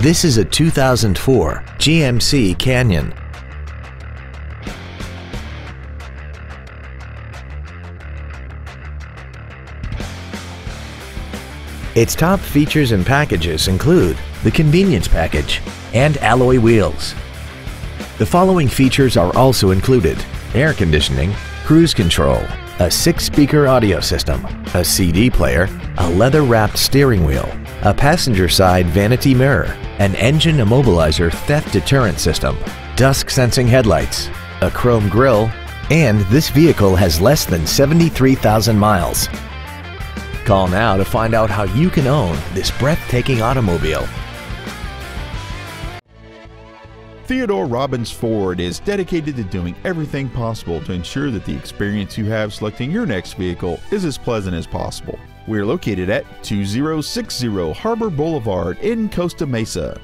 This is a 2004 GMC Canyon. Its top features and packages include the convenience package and alloy wheels. The following features are also included air conditioning, cruise control, a six-speaker audio system, a CD player, a leather-wrapped steering wheel, a passenger-side vanity mirror, an engine immobilizer theft deterrent system, dusk-sensing headlights, a chrome grille, and this vehicle has less than 73,000 miles. Call now to find out how you can own this breathtaking automobile. Theodore Robins Ford is dedicated to doing everything possible to ensure that the experience you have selecting your next vehicle is as pleasant as possible. We are located at 2060 Harbor Boulevard in Costa Mesa.